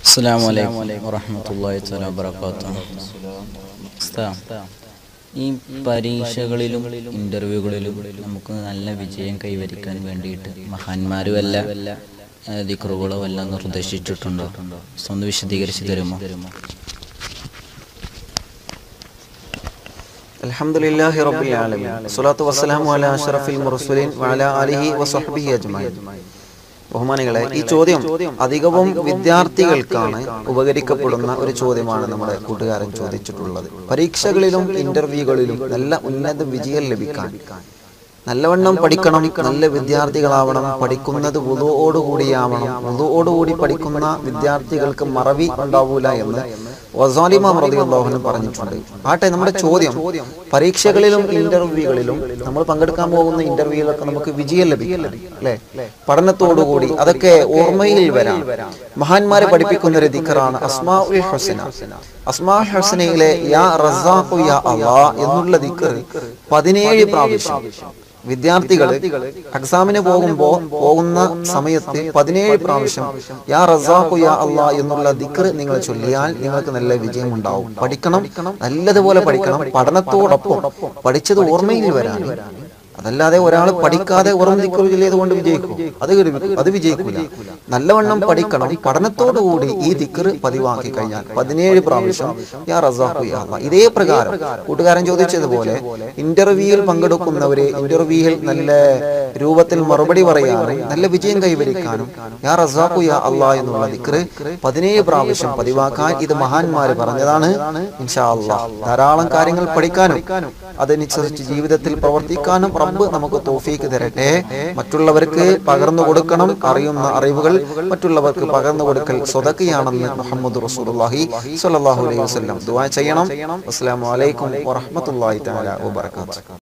അസ്സാം വലൈക്കും വറഹമത്തല്ലാഹി തആല വബറകാതുഹു ഉസ്താദ്, ഈ പരീക്ഷകളിലും ഇന്റർവ്യൂകളിലും നമുക്ക് നല്ല വിജയം കൈവരിക്കാൻ വേണ്ടിയിട്ട് മഹാന്മാരും വല്ല ദിക്റുകളോ വല്ല നിർദ്ദേശിച്ചിട്ടുണ്ടോ സ്വന്തം വിശദീകരിച്ച് തരുമോ الحمد لله رب العالمين الصلاة والسلام على أشرف المرسلين وعلى آله وصحبه أجمعين ബഹുമാനികളെ ഈ ചോദ്യം അധികവും വിദ്യാർത്ഥികൾക്കാണ് ഉപകരിക്കപ്പെടുന്ന ഒരു ചോദ്യമാണ് നമ്മുടെ കൂട്ടുകാരൻ ചോദിച്ചിട്ടുള്ളത്. പരീക്ഷകളിലും ഇന്റർവ്യൂകളിലും നല്ല ഉന്നത വിജയം ലഭിക്കാൻ നല്ലവണ്ണം പഠിക്കണം നല്ല വിദ്യാർത്ഥികളാവണം പഠിക്കുന്നത് വുതുവോടുകൂടിയാവണം വുതുവോടുകൂടി പഠിക്കുന്ന വിദ്യാർത്ഥികൾക്ക് മറവി ഉണ്ടാവൂല എന്ന് വസാലിമാം റളിയല്ലാഹു പറഞ്ഞിട്ടുണ്ട്. ആട്ടെ നമ്മുടെ ചോദ്യം. പരീക്ഷകളിലും ഇന്റർവ്യൂകളിലും നമ്മൾ പങ്കെടുക്കാൻ പോകുന്ന ഇന്റർവ്യൂകളൊക്കെ നമുക്ക് വിജയം ലഭിക്കും അല്ലെ? പഠനത്തോടുകൂടി അതൊക്കെ ഓർമ്മയിൽ വരാം. മഹാന്മാരെ പഠിപ്പിക്കുന്ന ഒരു ദിക്കറാണ് അസ്മാ ഹുസന. അസ്മാ ഹുസനയിലെ യാ റസാഖു യാ എന്നുള്ള ദിക്കർ പതിനേഴ് പ്രാവശ്യം. വിദ്യാർത്ഥികൾ എക്സാമിന് പോകുമ്പോൾ പോകുന്ന സമയത്ത് പതിനേഴ് പ്രാവശ്യം യാ റസാഖു യാ അള്ളാ എന്നുള്ള ദിക്ർ നിങ്ങൾ ചൊല്ലിയാൽ നിങ്ങൾക്ക് നല്ല വിജയം ഉണ്ടാവും പഠിക്കണം നല്ലതുപോലെ പഠിക്കണം. പഠനത്തോടൊപ്പം പഠിച്ചത് ഓർമ്മയിൽ വരാൻ അതല്ലാതെ ഒരാൾ പഠിക്കാതെ ചൊല്ലിയത് കൊണ്ട് വിജയിക്കും. അത് അത് വിജയിക്കില്ല നല്ലവണ്ണം പഠിക്കണം. പഠനത്തോടുകൂടി ഈ ദിക്ർ പതിവാക്കി കഴിഞ്ഞാൽ പതിനേഴ് പ്രാവശ്യം യാ റസാഖു യാ ഇതേ പ്രകാരം കൂട്ടുകാരൻ ചോദിച്ചതുപോലെ ഇന്റർവ്യൂവിൽ പങ്കെടുക്കുന്നവരെ ഇന്റർവ്യൂവിൽ നല്ല രൂപത്തിൽ മറുപടി പറയാനും നല്ല വിജയം കൈവരിക്കാനും യാ റസാഖു യാ എന്നുള്ള ദിക്ർ പതിനേഴ് പ്രാവശ്യം പതിവാക്കാൻ ഇത് മഹാന്മാര് പറഞ്ഞതാണ് ഇൻഷാ ധാരാളം കാര്യങ്ങൾ പഠിക്കാനും അതനുസരിച്ച് ജീവിതത്തിൽ പ്രവർത്തിക്കാനും റബ്ബ് നമുക്ക് തോഫീക്ക് തരട്ടെ. മറ്റുള്ളവർക്ക് പകർന്നു കൊടുക്കണം അറിയുന്ന അറിവുകൾ മറ്റുള്ളവർക്ക് പകർന്നു കൊടുക്കൽ സ്വതക്കിയാണെന്ന് മുഹമ്മദ് റസൂലുള്ളാഹി സ്വല്ലല്ലാഹു അലൈഹി വസല്ലം ദുആ ചെയ്യണം. അസ്സലാമു അലൈക്കും വറഹ്മത്തുള്ളാഹി തആല